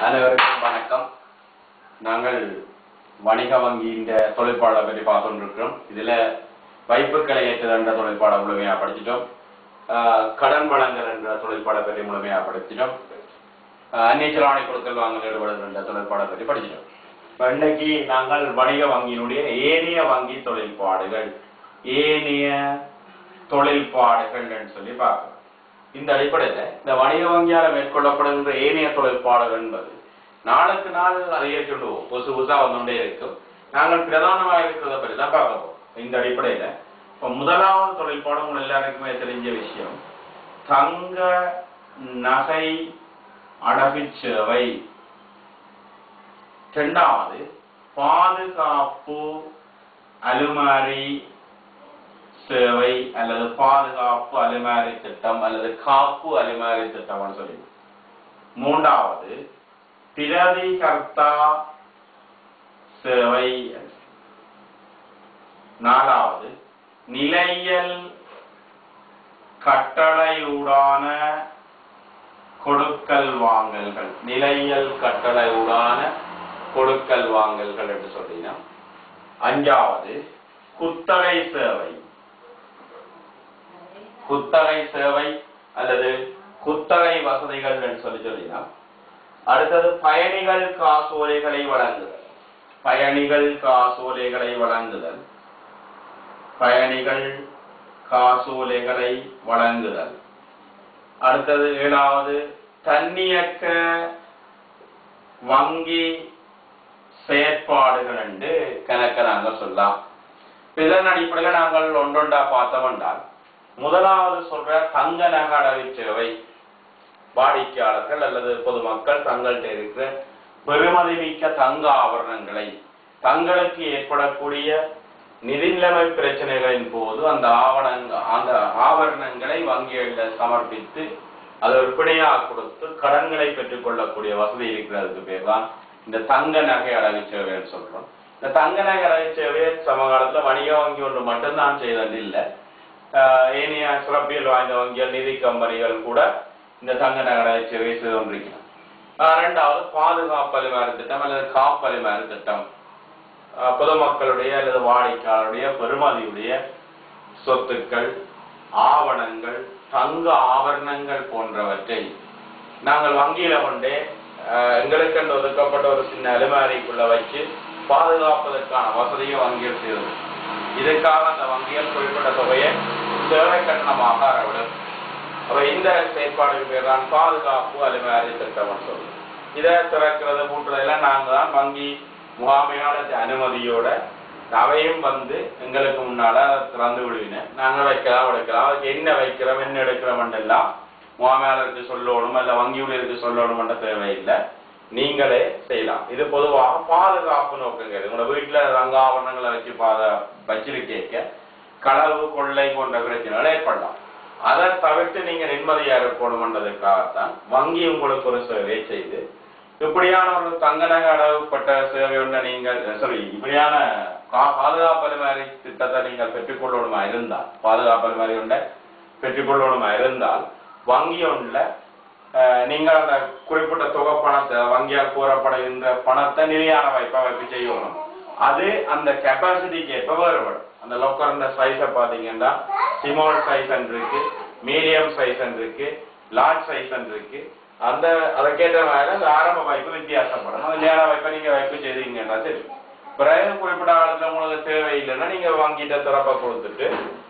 அனைவருக்கும் வணக்கம். நாங்கள் வணிக வங்கியின் தொழிற்பாடை பற்றி பார்த்துருக்கிறோம் இருக்கிறோம் இதுல வைப்புக்களை ஏற்றுதல் என்ற தொழிற்பாடை முழுமையா படிச்சிட்டோம். கடன் வழங்கல் என்ற தொழிற்பாடை பற்றி முழுமையா படிச்சிட்டோம். ஆஹ் கொடுக்கல் வாங்கல் ஈடுபடுதல் என்ற தொழிற்பாடை பற்றி படிச்சிட்டோம். இப்ப இன்னைக்கு நாங்கள் வணிக வங்கியினுடைய ஏனைய வங்கி தொழிற்பாடுகள் ஏனைய தொழில்பாடுகள் சொல்லி பார்க்கிறோம். இந்த அடிப்படையில இந்த வணிக வங்கியால மேற்கொள்ளப்படுகின்ற ஏனைய தொழிற்பாடுகள் என்பது நாளுக்கு நாள் அதிகரித்து கொண்டு புதுசு புதுசாக வந்துகொண்டே இருக்கும். நாங்கள் பிரதானமாக இருக்கிறத பற்றி தான் பார்க்க போகிறோம் இந்த அடிப்படையில். இப்போ முதலாவது தொழிற்பாடு உங்கள் எல்லாருக்குமே தெரிஞ்ச விஷயம். தங்க நகை அடகுச்சேவை ரெண்டாவது பாதுகாப்பு அலுமாரி சேவை அல்லது பாதுகாப்பு அலுமாரி திட்டம் அல்லது காப்பு அலுமாரி திட்டம்னு சொல்லி மூன்றாவது பிரதிகர்த்தா சேவை. நாலாவது நிலையல் கட்டளையூடான கொடுக்கல் வாங்கல்கள். நிலையல் கட்டளையூடான கொடுக்கல் வாங்கல்கள் என்று சொல்லினா அஞ்சாவது குத்தகை சேவை. குத்தகை சேவை அல்லது குத்தகை வசதிகள் என்று சொல்லி சொல்லினா அடுத்தது பயணிகள் காசோலைகளை வழங்குதல். பயணிகள் காசோலைகளை வழங்குதல். பயணிகள் காசோலைகளை வழங்குதல். அடுத்தது ஏழாவது தன்னியக்க வங்கி செயற்பாடுகள் என்று கணக்க நாங்கள் சொல்லலாம். இதன் அடிப்படையில் நாங்கள் ஒன்றொன்றா பார்த்தோம் என்றால் முதலாவது சொல்ற தங்க நகை அடகு சேவை வாடிக்கையாளர்கள் அல்லது பொதுமக்கள் தங்கள்கிட்ட இருக்கிற பெருமதி மிக்க தங்க ஆபரணங்களை தங்களுக்கு ஏற்படக்கூடிய நிதிநிலைமை பிரச்சனைகளின் போது அந்த ஆவணங்க அந்த ஆபரணங்களை வங்கிகளில் சமர்ப்பித்து அதை விற்பனையாக கொடுத்து கடன்களை பெற்றுக்கொள்ளக்கூடிய வசதி இருக்கிறதுக்கு பேர் தான் இந்த தங்க நகை அழகு சேவைன்னு சொல்றோம். இந்த தங்க நகை அழகு சேவையை சமகாலத்தில் வணிக வங்கி ஒன்று மட்டும்தான் செய்தது இல்லை ஆஹ் ஏனைய சிறப்பியல் வாய்ந்த வங்கிகள் நிதி கம்பெனிகள் கூட இந்த தங்க நகை சேவை செய்து கொண்டிருக்கிறோம் ரெண்டாவது பாதுகாப்பு திட்டம் அல்லது காப்பலிமாறு திட்டம். பொதுமக்களுடைய அல்லது வாடிக்கையாளருடைய பெருமதியுடைய சொத்துக்கள் ஆவணங்கள் தங்க ஆபரணங்கள் போன்றவற்றை நாங்கள் வங்கியில கொண்டே ஆஹ் எங்களுக்கென்று ஒதுக்கப்பட்ட ஒரு சின்ன அலுமாரிக்குள்ள வச்சு பாதுகாப்பதற்கான வசதியை வங்கியில் செய்தது இதுக்காக அந்த வங்கியில் குறிப்பிட்ட தொகையை சேவை கட்டணமாக அறவிடும். அப்ப இந்த செயற்பாடுக்கு பேர் தான் பாதுகாப்பு அலுவலக திட்டம் சொல்லுவோம். இதை திறக்கிறது பூட்டுறதெல்லாம் நாங்கள் தான் வங்கி முகாமையாளர் அனுமதியோட அவையும் வந்து எங்களுக்கு முன்னால திறந்து விடுவினேன் நாங்க வைக்கலாம் எடுக்கலாம் அதுக்கு என்ன வைக்கிறோம் என்ன எடுக்கிறோம் எல்லாம் முகாமையாளருக்கு சொல்லணும் அல்ல வங்கி ஊழியருக்கு சொல்லணும்ன்ற தேவையில்லை. நீங்களே செய்யலாம். இது பொதுவாக பாதுகாப்பு நோக்கங்கள். உங்களோட வீட்டுல ரங்க ஆவரணங்களை வச்சு பாத வச்சிருக்கேக்க. களவு கொள்ளை போன்ற பிரச்சனைகள் ஏற்படலாம். அதை தவிர்த்து நீங்க நிம்மதியா இருக்கணும்ன்றதுக்காகத்தான் வங்கி உங்களுக்கு ஒரு சேவை செய்து இப்படியான ஒரு தங்க நகை அளவுப்பட்ட சேவை ஒன்று நீங்கள் சாரி இப்படியான கா- பாதுகாப்பு மாதிரி திட்டத்தை நீங்கள் பெற்றுக்கொள்ளணுமா இருந்தால் பாதுகாப்பு மாதிரி ஒன்றை பெற்றுக்கொள்ளணுமா இருந்தால் வங்கி ஒன்றில் நீங்கள் அந்த குறிப்பிட்ட தொகை பணத்தை வங்கியால் கூறப்படுகின்ற பணத்தை நிலையான வைப்பா வைப்பு செய்யணும். அது அந்த கெப்பாசிட்டிக்கு எப்ப வேறுபடும். அந்த லோக்கர் சைஸை பார்த்தீங்கன்னா ஸ்மால் சைஸ் இருக்கு மீடியம் சைஸ் இருக்கு லார்ஜ் சைஸ் இருக்கு. அந்த அதுக்கேற்ற மாதிரி அந்த ஆரம்ப வாய்ப்பு வித்தியாசப்படும். அந்த நேர வாய்ப்பை நீங்கள் வைப்பு செய்தீங்கன்னா தெரியும் பிறகு குறிப்பிட்ட காலத்தில் உங்களுக்கு தேவை இல்லைன்னா நீங்க வாங்கிட்ட திறப்ப கொடுத்துட்டு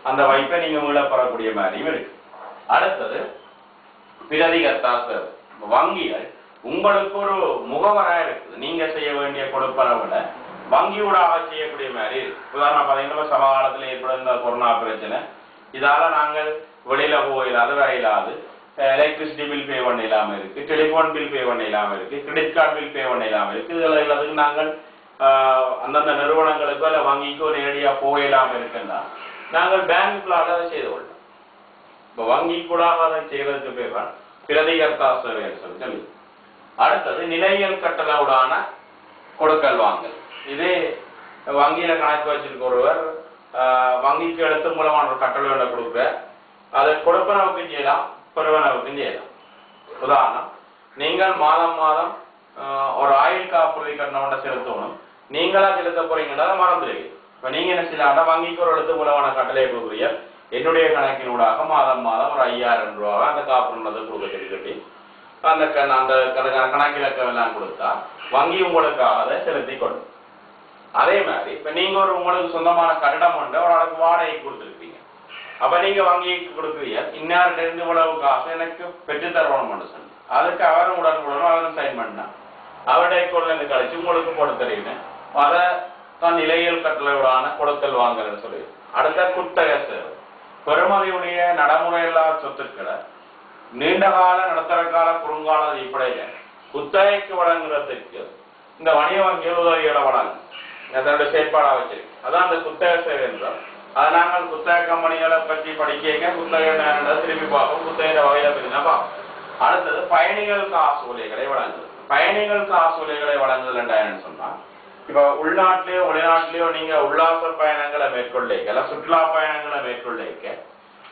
அந்த வைப்பை நீங்கள் உள்ள பெறக்கூடிய மாதிரியும் இருக்கு. அடுத்தது பிரதிகர்த்தா வங்கிகள் உங்களுக்கு ஒரு முகவரா இருக்குது. நீங்க செய்ய வேண்டிய கொடுப்பனவுல வங்கியூடாக செய்யக்கூடிய மாதிரி உதாரணம் பார்த்தீங்கன்னா சமகாலத்தில் ஏற்படும் இந்த கொரோனா பிரச்சனை. இதால நாங்கள் வெளியில போயிடாது வரையிலாது எலக்ட்ரிசிட்டி பில் பே பண்ண இல்லாமல் இருக்கு டெலிபோன் பில் பே பண்ண இல்லாமல் இருக்கு கிரெடிட் கார்டு பில் பே பண்ண இல்லாமல் இருக்கு. இதுல எல்லாத்துக்கும் நாங்கள் ஆஹ், அந்தந்த நிறுவனங்களுக்கோ இல்லை வங்கிக்கோ நேரடியாக போக இல்லாமல் இருக்குன்னா நாங்கள் பேங்க்குள்ளாக அதை செய்து கொள்ளோம் இப்போ வங்கி கூட அதை செய்வதற்கு பேர் தான் பிரதிகர்த்தா சேவை சொல்லி அடுத்தது நிலையல் கட்டளவுடான கொடுக்கல் வாங்கல். இதே வங்கியில கணக்கு வச்சிருக்க ஒருவர் ஆஹ், வங்கிக்கு எழுத்து மூலமான ஒரு கட்டளை கொடுக்குற அதை கொடுப்பனவுக்கும் செய்யலாம் பெறுவனவுக்கும் செய்யலாம். உதாரணம் நீங்கள் மாதம் மாதம் ஆஹ், ஒரு ஆயுள் காப்புறுதி கட்டணம் செலுத்தணும். நீங்களா செலுத்த போறீங்கன்னா அதை மறந்துடுவீங்க. இப்ப நீங்க என்ன செய்யலாம் வங்கிக்கு ஒரு எழுத்து மூலமான கட்டளை கொடுக்குறீங்க. என்னுடைய கணக்கினூடாக மாதம் மாதம் ஒரு ஐயாயிரம் ரூபாவை அந்த காப்புறுதி கொடுக்க சொல்லிக்கிட்டு அந்த அந்த கணக்கிலக்கம் எல்லாம் கொடுத்தா வங்கி உங்களுக்காக அதை செலுத்தி கொள்ளும். அதே மாதிரி இப்ப நீங்க ஒரு உங்களுக்கு சொந்தமான கட்டடம் ஒன்று ஒரு அளவுக்கு வாடகை கொடுத்துருக்கீங்க அப்ப நீங்க வங்கிக்கு கொடுக்குறீங்க இன்னார்ட்ட இருந்து இவ்வளவு காசு எனக்கு பெற்று தரணும் சொல்லி. அதுக்கு அவரும் உடனுக்குடனும் அவரும் சைன் பண்ணா. அவருடைய கொண்டு கழிச்சு உங்களுக்கு போட்டு தருகிறேன். அதை தான் நிலையியல் கட்டளையுடான கொடுத்தல் வாங்கல்னு சொல்லி. அடுத்த குத்தகை சேவை. பெருமதியுடைய நடைமுறையில்லா சொத்துக்களை நீண்ட கால நடுத்தர கால குறுங்கால அடிப்படையில் குத்தகைக்கு வழங்குறதுக்கு இந்த வணிக வங்கிகள் உதவிகளை வழங்கும் அதனுடைய செயற்பாடாக வச்சிருக்கு. அதான் அந்த புத்தக சேவை என்றால் அதை நாங்கள் புத்தக கம்பெனிகளை பற்றி படிக்க குத்தகை திரும்பி பார்ப்போம். புத்தக வகையில பற்றி பார்ப்போம். அடுத்தது பயணிகள் காசோலைகளை வழங்குது பயணிகள் காசோலைகளை வழங்குதல் என்றா சொன்னா இப்ப உள்நாட்டிலேயோ வெளிநாட்டிலேயோ நீங்க உல்லாச பயணங்களை மேற்கொள்ளிக்க சுற்றுலா பயணங்களை மேற்கொள்ளிருக்க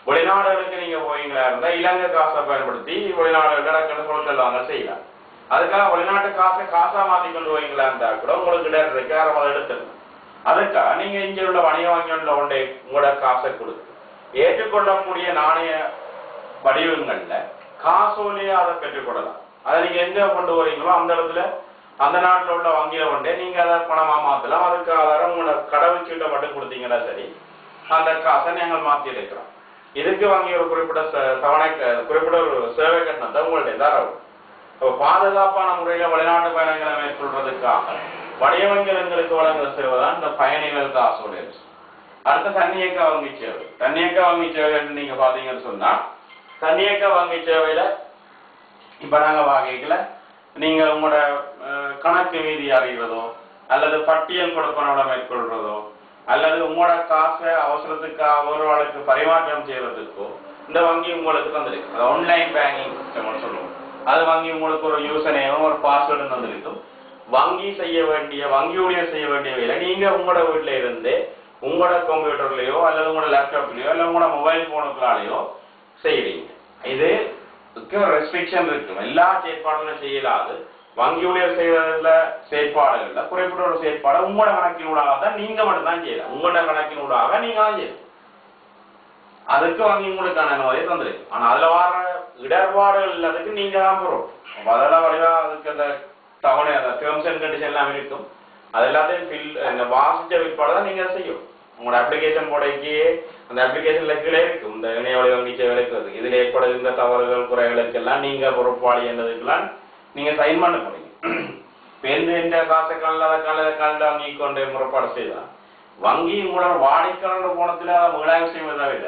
வெளிநாடுகளுக்கு நீங்க போயிங்களா இருந்தா இலங்கை காசை பயன்படுத்தி வெளிநாடுகளுக்கு டக்குனு கொடுக்கல் வாங்க செய்யலாம். அதுக்காக வெளிநாட்டு காசை காசா மாத்தி கொண்டு போவீங்களா இருந்தா கூட உங்களுக்கு இடம் இருக்கு. அதை எடுத்துருங்க அதுக்காக நீங்க இங்க உள்ள வணிக வங்கிகள்ல ஒன்றை உங்களோட காசை கொடுத்து ஏற்றுக்கொள்ளக்கூடிய நாணய வடிவங்கள்ல காசோலையே அதை பெற்றுக்கொள்ளலாம். அதை நீங்க எங்க கொண்டு போறீங்களோ அந்த இடத்துல அந்த நாட்டில் உள்ள வங்கியில கொண்டே நீங்க அதை பணமா மாத்தலாம். அதுக்கு ஆதாரம் உங்களோட கடவுச்சீட்டை மட்டும் கொடுத்தீங்கன்னா சரி அந்த காசை நாங்கள் மாத்தி எடுக்கிறோம். இதுக்கு வங்கி ஒரு குறிப்பிட்ட ச- தவணை குறிப்பிட்ட ஒரு சேவை கட்டணத்தை உங்கள்ட்ட ஆகும் பாதுகாப்பான முறையில வெளிநாட்டு பயணங்களை மேற்கொள்றதுக்காக வணிக வங்கிகளுக்கு வழங்குற சேவை தான் இந்த பயணிகள் காசோலை அடுத்த தன்னியக்க வங்கி சேவை. தன்னியக்க வங்கி சேவை நீங்க பாத்தீங்கன்னு சொன்னா தன்னியக்க வங்கி சேவையில இப்ப நாங்க வாங்கிக்கல. நீங்க உங்களோட கணக்கு மீதி அறிகிறதோ அல்லது பட்டியல் கொடுப்பனோட மேற்கொள்றதோ அல்லது உங்களோட காசை அவசரத்துக்காக ஒரு பரிமாற்றம் செய்யறதுக்கோ இந்த வங்கி உங்களுக்கு தந்திருக்கு. அது ஆன்லைன் பேங்கிங் சிஸ்டம் சொல்லுவோம். அது வங்கி உங்களுக்கு ஒரு யூசர் நேமும் ஒரு பாஸ்வேர்டு தந்திருக்கும் வங்கி செய்ய வேண்டிய வங்கியுடைய செய்ய வேண்டிய வேலை நீங்க உங்களோட வீட்டில இருந்து உங்களோட கம்ப்யூட்டர்லயோ அல்லது உங்களோட லேப்டாப்லயோ அல்ல உங்களோட மொபைல் போனுக்குள்ளாலேயோ செய்யறீங்க. இது ரெஸ்ட்ரிக்ஷன் இருக்கும். எல்லா செயற்பாடுகளும் செய்யலாது. வங்கி ஊழியர் செய்யறதுல செயற்பாடுகள்ல குறிப்பிட்ட ஒரு செயற்பாடு உங்களோட கணக்கினூடாக தான் நீங்க மட்டும்தான் செய்யலாம். உங்களோட கணக்கினூடாக நீங்க தான் செய்யலாம். அதுக்கு வங்கி உங்களுக்கான நோயை தந்துருக்கு. ஆனா அதுல வர இடர்பாடுகள் இல்லாததுக்கு நீங்க தான் போறோம். அப்ப அதெல்லாம் வடிவா அதுக்கு அந்த தவணை அந்த டேர்ம்ஸ் அண்ட் கண்டிஷன் எல்லாம் இருக்கும். அது எல்லாத்தையும் ஃபில் இந்த வாசிச்ச விற்பாடு தான் நீங்க செய்யும் உங்களோட அப்ளிகேஷன் போடைக்கு அந்த அப்ளிகேஷன்ல கீழே இருக்கும். இந்த இணைய வழி வங்கி சேவை இதில் இதுல ஏற்படுகின்ற தவறுகள் குறைகளுக்கெல்லாம் நீங்க பொறுப்பாளி என்றதுக்கெல்லாம் நீங்க சைன் பண்ண போறீங்க. பேருந்து என்ற காசை கல்ல கல்ல கல்ல வங்கி கொண்டு முறைப்பாடு செய்தான் வங்கி உங்களோட வாடிக்கையாளர் கோணத்துல அதை மீளாய்வு செய்வதாக விட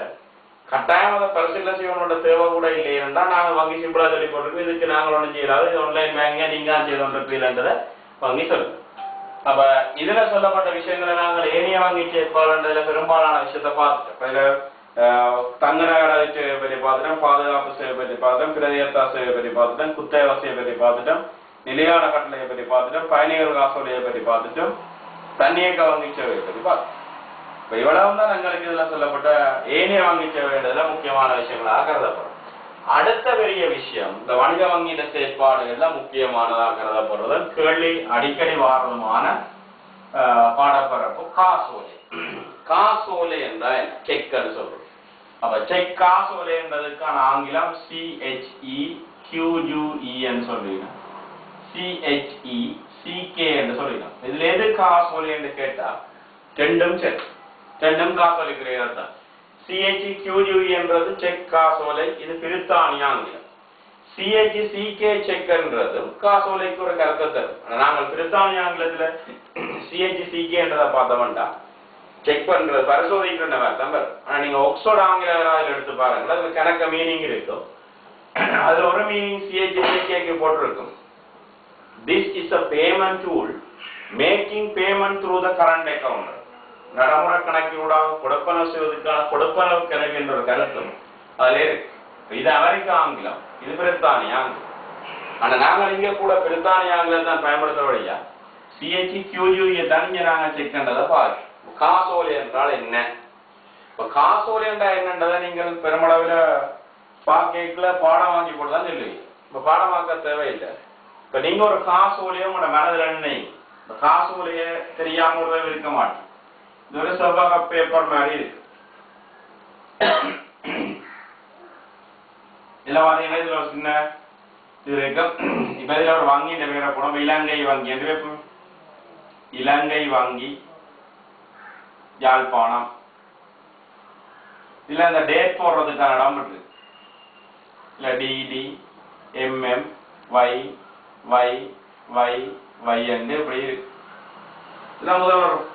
கட்டாயம் அதை பரிசீலனை செய்யணுன்ற தேவை கூட இல்லை என்றால் நாங்கள் வங்கி சிம்பிளாக சொல்லி போட்டிருக்கோம் இதுக்கு நாங்கள் ஒன்றும் செய்யலாது. ஆன்லைன் பேங்கிங் நீங்க தான் செய்து கொண்டிருப்பீங்கன்றதை வங்கி சொல்லும். அப்போ இதுல சொல்லப்பட்ட விஷயங்களை நாங்கள் ஏனைய வங்கி சேர்ப்பாளன்றதில் பெரும்பாலான விஷயத்தை பார்த்துட்டோம். இதில் இதுல தங்க நகர சேவை பற்றி பார்த்துட்டோம் பாதுகாப்பு சேவை பற்றி பார்த்துட்டோம் பிரதியத்தா சேவை பற்றி பார்த்துட்டோம் குத்தை வசதியை பற்றி பார்த்துட்டோம் நிலையான கட்டளையை பற்றி பார்த்துட்டோம் பயணிகள் காசோலையை பற்றி பார்த்துட்டோம் தன்னியக்க வங்கி சேவையை பற்றி பார்த்தோம் இப்ப இவ்வளவு தான் எங்களுக்கு இதுல சொல்லப்பட்ட ஏனைய வாங்கிக்க வேண்டியதுல முக்கியமான விஷயங்களாக கருதப்படும். அடுத்த பெரிய விஷயம் இந்த வணிக வங்கியில செயற்பாடுகள்ல முக்கியமானதாக கருதப்படுறது கேள்வி அடிக்கடி வாரமான ஆஹ், பாடப்பரப்பு காசோலை காசோலை என்றால் என்ன? செக்னு சொல்றோம். அப்ப செக் காசோலை என்பதற்கான ஆங்கிலம் சிஹெச்இ கியூயூஇன்னு சொல்லுவீங்க சிஹெச்இ சிகே என்று சொல்லிடலாம் இதுல எது காசோலை என்று கேட்டா ரெண்டும் செக் ரெண்டும் காசோலைக்குரியது தான் சிஹெச்இ கியூயூஇ என்றது செக் காசோலை இது பிரித்தானிய ஆங்கிலம் சிஹெச்இ சிகே செக்ன்றது காசோலைக்கு ஒரு கருத்தை தரும். நாங்கள் பிரித்தானிய ஆங்கிலத்துல சிஹெச்சி சிகே என்றதை செக் பண்றது பரிசோதிக்கிற வார்த்தை வரும். ஆனா நீங்க ஆக்ஸ்போர்ட் ஆங்கில எடுத்து பாருங்க அதுல கணக்க மீனிங் இருக்கும். அதுல ஒரு மீனிங் சிஹெச்சி சிகேக்கு போட்டிருக்கும். This is a payment tool making payment through the current account நடைமுறை கணக்கினூடாக கொடுப்பனவு செய்வதற்கான கொடுப்பனவு கணக்கு என்ற ஒரு கருத்தும் அதுல இருக்கு. இது அமெரிக்கா ஆங்கிலம் இது பிரித்தானிய ஆங்கிலம். ஆனா நாங்கள் இங்க கூட பிரித்தானிய ஆங்கிலம் தான் பயன்படுத்த வழியா? சிஹெச்இ கியூயூஏ தனிஞ்ச நாங்க செக் பாரு காசோலை என்றால் என்ன? இப்ப காசோலை என்றால் என்னன்றதை நீங்கள் பெருமளவுல பாக்கேட்ல பாடம் வாங்கி போட்டு தான் சொல்லுவீங்க. பாடம் பாடமாக்க தேவையில்லை. இப்ப நீங்க ஒரு காசோலையோ உங்களோட மனதில் எண்ணெய் இந்த காசோலைய தெரியாம இருக்க மாட்டேன் இது ஒரு செவ்வக பேப்பர் மாதிரி இருக்கு. இதுல பாத்தீங்கன்னா இதுல ஒரு சின்ன இது இருக்கு. இப்போ இதில் ஒரு வங்கி இந்த பேரை போனோம் இலங்கை வங்கி. என்று வைப்போம் இலங்கை வங்கி. யாழ்ப்பாணம். இதில் இந்த டேட் போடுறதுக்கான இடம் இருக்கு. இல்ல டிடி எம்எம் வை வை வை வை என்று இப்படி இருக்கு. இதுல முதல்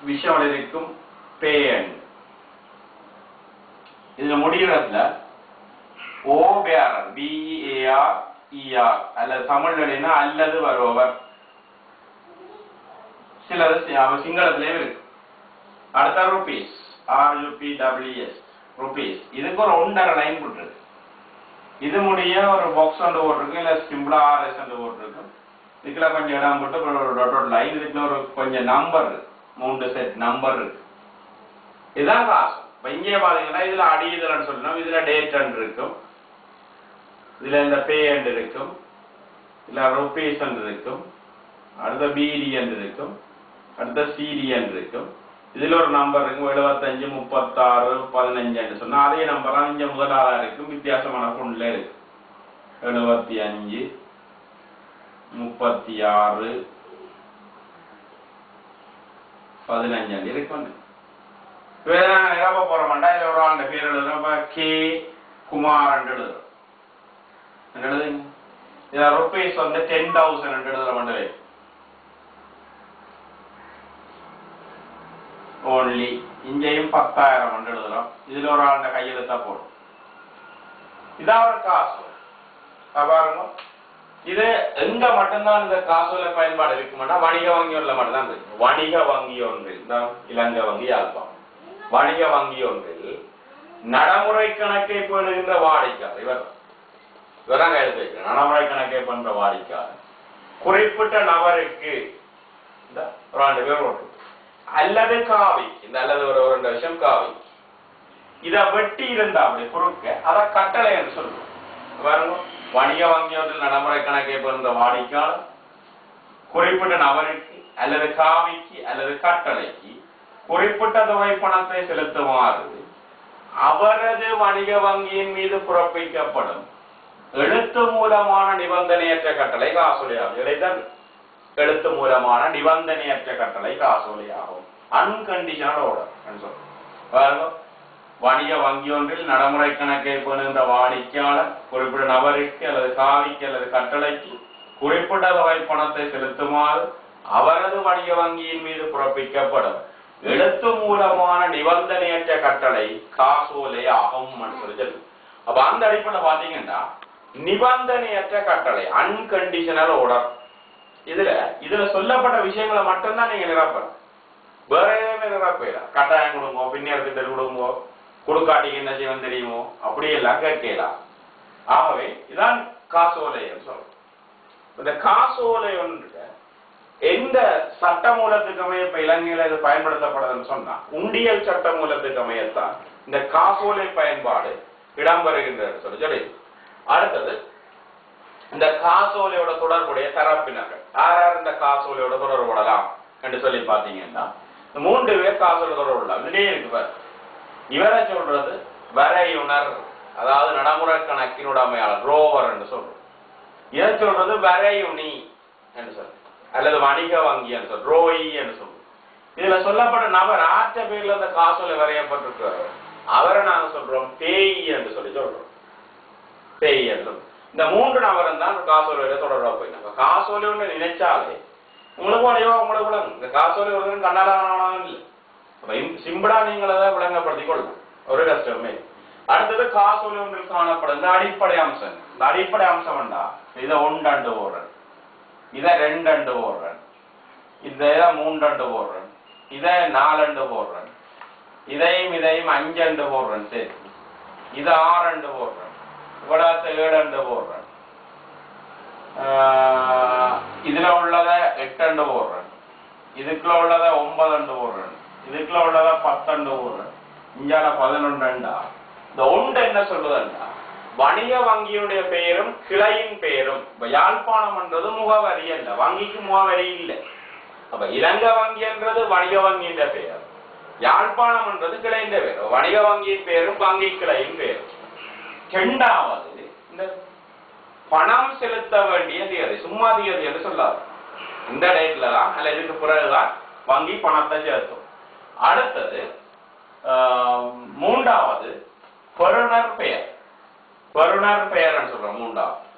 ஒரு விஷயம் இருக்கும் இதுல முடிகிறதுல ஓபேர் பிஇஏஆர் இஆர் அல்லது தமிழ் அல்லது வருபவர். சிலது சி- இருக்கு. அடுத்த ருபீஸ் ஆர்யூபி டபிள்யூஎஸ் ருபீஸ் இதுக்கு ஒரு ஒன்றரை லைன் போட்டுருக்கு இது முடிய ஒரு பாக்ஸ் ஒன்று போட்டிருக்கு இல்ல சிம்பிளா ஆர்எஸ் ஒன்று போட்டிருக்கு இதுக்குள்ள கொஞ்சம் இடம் போட்டு ஒரு லைன் இதுக்குள்ள ஒரு கொஞ்சம் நம்பர் மூன்று செட் நம்பர் இருக்கு. இதுதான் காசு இப்ப இங்கே பாத்தீங்கன்னா இதுல அடியுதல்னு சொல்லணும் இதுல டேட் இருக்கும். இதுல இந்த பே இருக்கும். இல்ல ருபீஸ் இருக்கும். அடுத்த பிடி இருக்கும். அடுத்த சிடி இருக்கும். இதுல ஒரு நம்பர் இருக்கும். எழுபத்தஞ்சு முப்பத்தாறு பதினஞ்சுன்னு சொன்னா அதே நம்பர் தான் இங்க முதலாளா இருக்கும். வித்தியாசமான பொண்ணுல இருக்கு. எழுபத்தி அஞ்சு முப்பத்தி ஆறு பதினஞ்சு இருக்கும் இப்ப வேற நாங்க நிரப்ப போறோம்டா இதுல ஒரு ஆண்டு பேர் எழுதுறோம் இப்ப கே குமார் எழுதுறோம். எழுதுங்க இதில் ருபீஸ் வந்து டென் தௌசண்ட் எழுதுற மண்டலே ஓன்லி இங்கேயும் பத்தாயிரம் கொண்டு எழுதுறோம். இதில் ஒரு ஆண்ட கையெழுத்தா போடும். இதான் ஒரு காசு. அப்ப பாருங்க. இது எங்க மட்டும்தான் இந்த காசோலை பயன்பாடு இருக்குமாட்டா வணிக வங்கி ஒன்றில் மட்டும்தான் இருக்கு. வணிக வங்கி ஒன்றில் தான் இலங்கை வங்கி யாழ்ப்பாணம். வணிக வங்கி ஒன்றில் நடைமுறை கணக்கை பெறுகின்ற வாடிக்கையாளர் இவர் இவராங்க எழுதி வைக்கிறேன் நடைமுறை கணக்கை பண்ற வாடிக்கையாளர். குறிப்பிட்ட நபருக்கு இந்த ஒரு ரெண்டு பேர் ஓட்டு அல்லது காவி இந்த அல்லது ஒரு ரெண்டு வருஷம் காவி. இத வெட்டி இருந்தா அப்படி குறுக்க அத கட்டளை என்று சொல்லுவோம். பாருங்க. வணிக வங்கியோட்டில் நடைமுறை கணக்கை பிறந்த வாடிக்கையாளர் குறிப்பிட்ட நபருக்கு அல்லது காவிக்கு அல்லது கட்டளைக்கு குறிப்பிட்ட தொகை பணத்தை செலுத்துமாறு அவரது வணிக வங்கியின் மீது பிறப்பிக்கப்படும் எழுத்து மூலமான நிபந்தனையற்ற கட்டளை காசோலையாகும். இதைத்தான் எழுத்து மூலமான நிபந்தனையற்ற கட்டளை காசோலையாகும். அன்கண்டிஷனல் ஆர்டர் சொல்றோம். வணிக வங்கி ஒன்றில் நடைமுறை கணக்கை பண்ணுகின்ற வாடிக்கையாளர் குறிப்பிட்ட நபருக்கு அல்லது காவிக்கு அல்லது கட்டளைக்கு குறிப்பிட்ட தொகை பணத்தை செலுத்துமாறு அவரது வணிக வங்கியின் மீது பிறப்பிக்கப்படும். எழுத்து மூலமான நிபந்தனையற்ற கட்டளை காசோலை ஆகும் சொல்லி அப்ப அந்த அடிப்படையில் பாத்தீங்கன்னா நிபந்தனையற்ற கட்டளை அன்கண்டிஷனல் ஆர்டர் இதுல இதுல சொல்லப்பட்ட விஷயங்களை மட்டும்தான் நீங்க நிரப்பணும். வேற எதுவுமே நிரப்பல கட்டாயம் கொடுங்க பின்னேறத்திட்ட கொடுங்கோ. கொடுக்காட்டிக்கு என்ன செய்வன் தெரியுமோ? அப்படியெல்லாம் கேட்கலாம் ஆகவே இதான் காசோலை சொல்றோம். இந்த காசோலை ஒன்று எந்த சட்ட மூலத்துக்கு அமைய இப்ப இலங்கையில இது பயன்படுத்தப்படுதுன்னு சொன்னா உண்டியல் சட்ட மூலத்துக்கு அமையத்தான் இந்த காசோலை பயன்பாடு இடம்பெறுகின்றது சொல்லி சொல்லி அடுத்தது இந்த காசோலையோட தொடர்புடைய தரப்பினர்கள். யார் யார் இந்த காசோலையோட தொடர்புடலாம் என்று சொல்லி பாத்தீங்கன்னா இந்த மூன்று பேர் காசோலை தொடர்புடலாம் இதுலயே இருக்கு பாரு. இவரை சொல்றது வரையுணர் அதாவது நடைமுறை கணக்கின் உடைமையாளர் ரோவர் என்று சொல்றோம். இதை சொல்றது வரையுணி என்று சொல்றோம். அல்லது வணிக வங்கி என்று சொல்றோம். ரோயி என்று சொல்றோம். இதுல சொல்லப்பட்ட நபர் ஆற்ற பேர்ல அந்த காசோலை வரையப்பட்டிருக்கிறார். அவரை நாங்க சொல்றோம் பேய் என்று சொல்லி சொல்றோம். பேய் என்று இந்த மூன்று நபரும் தான் காசோலையில தொடர்பா நம்ம காசோலை ஒண்ணு நினைச்சாலே உங்களுக்கு அடையோ உங்களுக்கு இந்த காசோலை ஒரு கண்ணாடானவனும் இல்லை. சிம்பிளா நீங்கள் அதை விளங்கப்படுத்திக் கொள்ளும் ஒரு கஷ்டமே அடுத்தது காசோலி ஒன்றில் காணப்படும் இந்த அடிப்படை அம்சம். இந்த அடிப்படை அம்சம் வேண்டா இதை ஒன்றண்டு ஓடுறன் இதை ரெண்டண்டு ஓடுறன் இதை மூன்றண்டு ஓடுறன் இதை நாலண்டு ஓடுறன் இதையும் இதையும் அஞ்சண்டு ஓடுறன் சரி. இதை ஆறண்டு ஓடுறன் இவடாத்த ஏழண்டு ஓடுறன் இதுல உள்ளத எட்டண்டு ஓடுறன் இதுக்குள்ள உள்ளத ஒன்பதண்டு ஓடுறன் இதுக்குள்ள உள்ளதா பத்தண்டு ஊர். இங்கால பதினொன்றுண்டா இந்த ஒன்று என்ன சொல்லுதுண்டா? வணிக வங்கியுடைய பெயரும் கிளையின் பெயரும். இப்ப யாழ்ப்பாணம்ன்றது முகவரி அல்ல. வங்கிக்கு முகவரி இல்லை. அப்ப இலங்கை வங்கி என்றது வணிக வங்கியின் பெயர். யாழ்ப்பாணம் என்றது கிளையின் பெயர். வணிக வங்கியின் பெயரும் வங்கி கிளையின் பெயரும். இரண்டாவது இந்த பணம் செலுத்த வேண்டிய தேதி. சும்மா தேதி என்று சொல்லாது. இந்த டேட்ல தான் அல்ல இதுக்கு பிறகுதான் வங்கி பணத்தை செலுத்தும். அடுத்தது ஆஹ், மூன்றாவது பெருணர் பெயர். பெருணர் பெயர்னு சொல்றோம் மூன்றாவது.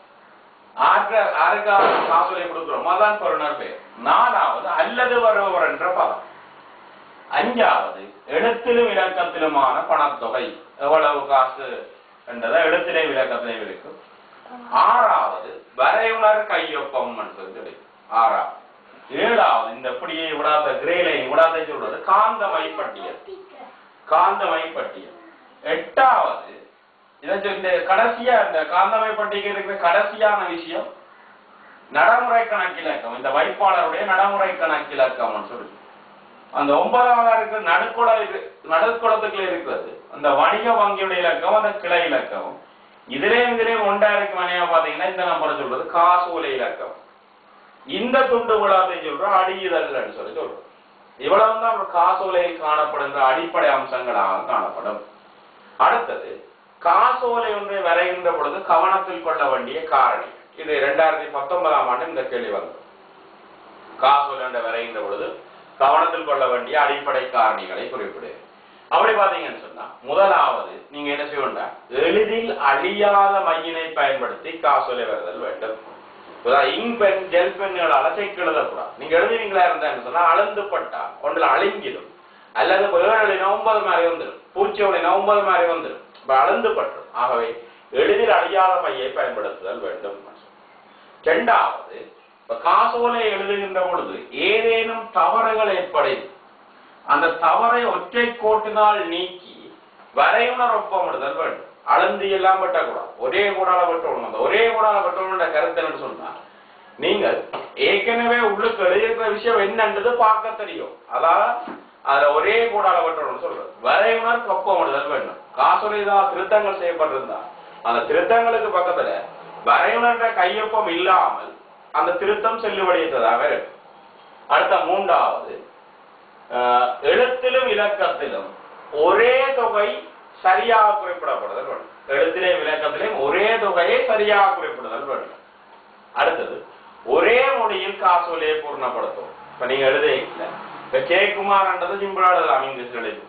ஆற்ற ஆறுக்காக காசோலை கொடுக்கிறோம் அதான் பெருணர் பெயர். நாலாவது அல்லது வருபவர் என்ற பதம். அஞ்சாவது எழுத்திலும் இலக்கத்திலுமான பணத்தொகை. எவ்வளவு காசு என்றதை எழுத்திலே விளக்கத்திலே இருக்கும் ஆறாவது வரையுணர் கையொப்பம் என்பது சொல்லி ஆறாவது. ஏழாவது இந்த இப்படியே விடாத கிரேலை விடாத சொல்றது? காந்த மைப்பட்டியல் காந்த மைப்பட்டியல் எட்டாவது இந்த கடைசியா இந்த காந்தமை பட்டியல் இருக்கிற கடைசியான விஷயம் நடைமுறை கணக்கிலக்கம். இந்த வைப்பாளருடைய நடைமுறை கணக்கிலக்கம்னு சொல்லி. அந்த ஒன்பதாவதா இருக்கிற நடுக்குள நடுக்குளத்துக்குள்ள இருக்கிறது. அந்த வணிக வங்கியுடைய இலக்கம் அந்த கிளை இலக்கம். இதுலயும் இதுலயும் ஒன்றா இருக்கு மனையா பாத்தீங்கன்னா இந்த நம்பரை சொல்றது காசோலை இலக்கம். இந்த துண்டு விழாத்தை சொல்றோம் அடியுதல்னு சொல்லி சொல்றோம். இவ்வளவுதான் ஒரு காசோலையில் காணப்படுகின்ற அடிப்படை அம்சங்களாக காணப்படும். அடுத்தது காசோலை ஒன்றை வரைகின்ற பொழுது கவனத்தில் கொள்ள வேண்டிய காரணி. இது இரண்டாயிரத்தி பத்தொன்பதாம் ஆண்டு இந்த கேள்வி வந்தது. காசோலை ஒன்றை வரைகின்ற பொழுது கவனத்தில் கொள்ள வேண்டிய அடிப்படை காரணிகளை குறிப்பிடு அப்படி பாத்தீங்கன்னு சொன்னா முதலாவது நீங்க என்ன செய்யணும்னா எளிதில் அழியாத மையினை பயன்படுத்தி காசோலை வருதல் வேண்டும். இங்க் பென் ஜெல் பென்களால செக் எழுதக்கூடாது நீங்க எழுதுவீங்களா இருந்தான்னு சொன்னா அளந்து பட்டா ஒன்றுல அழிஞ்சிடும் அல்லது ஏழு ஒன்பது மாதிரி வந்துடும். பூச்சியோட ஒன்பது மாதிரி வந்துடும். இப்ப அளந்து பற்றும் ஆகவே எளிதில் அழியாத மையை பயன்படுத்துதல் வேண்டும். இரண்டாவது இப்ப காசோலை எழுதுகின்ற பொழுது ஏதேனும் தவறுகள் ஏற்படும் அந்த தவறை ஒற்றை கோட்டினால் நீக்கி வரையுணர் ஒப்பமிடுதல் வேண்டும். அளந்து எல்லாம் வெட்டக்கூடாது. ஒரே கூடால வெட்டணும். அந்த ஒரே கூடால வெட்டணும்ன்ற கருத்து என்னன்னு சொன்னா நீங்கள் ஏற்கனவே உள்ளுக்கு எழுதியிருக்கிற விஷயம் என்னன்றது பார்க்க தெரியும். அதாவது அதுல ஒரே கூடால வெட்டணும்னு சொல்றது. வரையுணர் ஒப்பமிடுதல் வேண்டும். காசோலை திருத்தங்கள் செய்யப்பட்டிருந்தா அந்த திருத்தங்களுக்கு பக்கத்துல வரையுணர்ன்ற கையொப்பம் இல்லாமல் அந்த திருத்தம் செல்லுபடியதாக இருக்கும் அடுத்த மூன்றாவது ஆஹ், எழுத்திலும் இலக்கத்திலும் ஒரே தொகை சரியாக குறிப்பிடப்படுதல் வேண்டும். எழுத்திலேயும் இலக்கத்திலேயும் ஒரே தொகையை சரியாக குறிப்பிடுதல் வேண்டும். அடுத்தது ஒரே மொழியில் காசோலையை பூர்ணப்படுத்தும். இப்ப நீங்க எழுதல இப்ப கே குமார்ன்றது சிம்பிளா எழுதலாம் இங்கிலீஷ் எழுதி.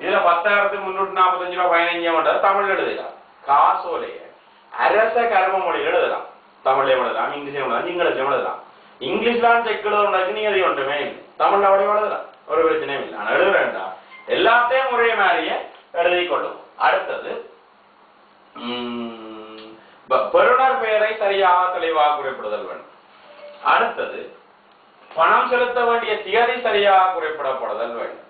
இதுல பத்தாயிரத்தி முன்னூத்தி நாற்பத்தஞ்சு ரூபாய் பதினஞ்சு தமிழ் எழுதலாம் காசோலைய அரச கர்ம மொழியில் எழுதலாம். தமிழ்லையும் எழுதலாம் இங்கிலீஷ்லையும் எழுதலாம். இங்கிலீஷ்லையும் எழுதலாம் இங்கிலீஷ்லாம் செக் எழுதுறதுக்கு நீங்க அது ஒன்றுமே இல்லை. தமிழ்ல அப்படியே எழுதலாம். ஒரு பிரச்சனையும் இல்லை. நான் எழுத வேண்டாம் எல்லாத்தையும் ஒரே மாதிரியே எழுதி கொள்ளும் அடுத்தது உம், பெறுநர் பெயரை சரியாக தெளிவாக குறிப்பிடுதல் வேண்டும். அடுத்தது பணம் செலுத்த வேண்டிய தியதி சரியாக குறிப்பிடப்படுதல் வேண்டும்.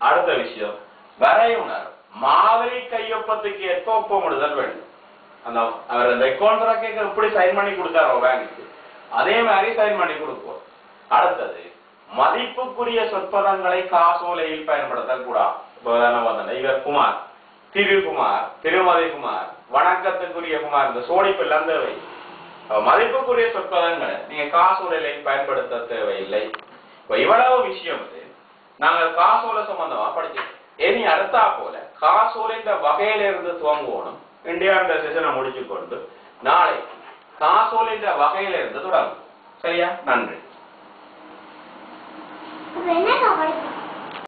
அடுத்த விஷயம் வரையுணர் மாதிரி கையொப்பத்துக்கு ஏற்ப ஒப்பமிடுதல் வேண்டும். அந்த அவர் அந்த அக்கௌண்ட் கேட்க எப்படி சைன் பண்ணி கொடுத்தாரோ பேங்க்கு அதே மாதிரி சைன் பண்ணி கொடுப்போம். அடுத்தது மதிப்புக்குரிய சொற்பதங்களை காசோலையில் பயன்படுத்தல் கூடாது பகவானவாதன் இவர் குமார். திருகுமார் திருமலை குமார் வணக்கத்துக்குரிய குமார் இந்த சோடி பிள்ளந்தவை மதிப்புக்குரிய சொற்களங்களை நீங்க காசோலை பயன்படுத்த தேவையில்லை. இப்ப இவ்வளவு விஷயம் நாங்கள் காசோலை சம்பந்தமா படிச்சோம் இனி அடுத்தா போல காசோலைன்ற வகையில இருந்து துவங்குவோம் இந்தியா இந்த செஷனை முடிச்சு கொண்டு நாளை காசோலைன்ற வகையில இருந்து தொடங்கும் சரியா? நன்றி.